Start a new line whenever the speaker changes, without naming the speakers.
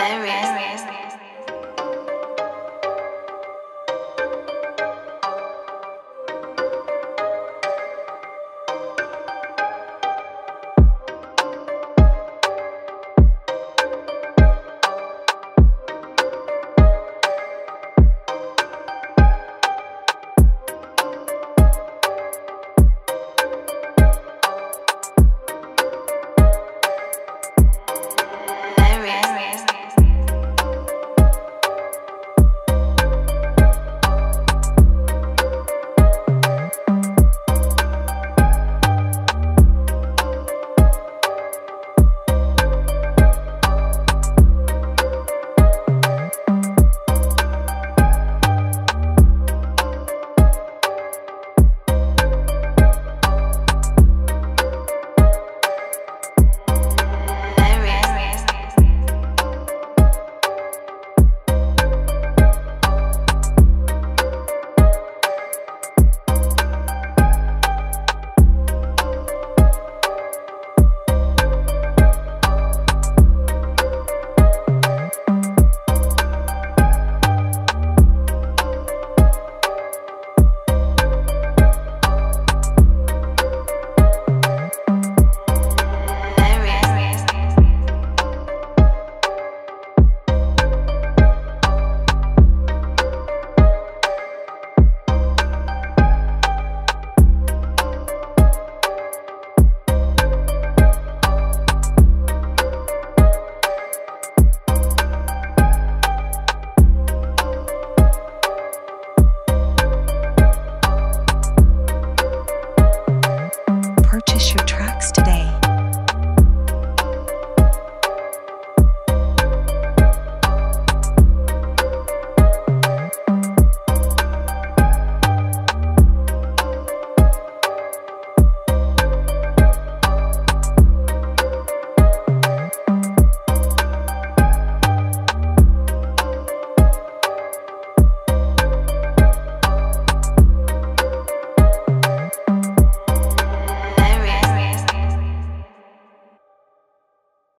berries. who